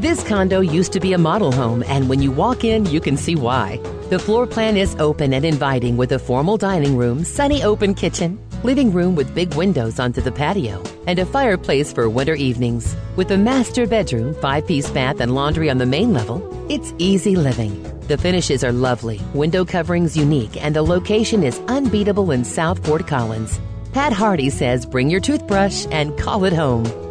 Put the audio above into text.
This condo used to be a model home, and when you walk in, you can see why. The floor plan is open and inviting with a formal dining room, sunny open kitchen, living room with big windows onto the patio, and a fireplace for winter evenings. With a master bedroom, five piece bath, and laundry on the main level, it's easy living. The finishes are lovely, window coverings unique, and the location is unbeatable in South Fort Collins. Pat Hardy says bring your toothbrush and call it home.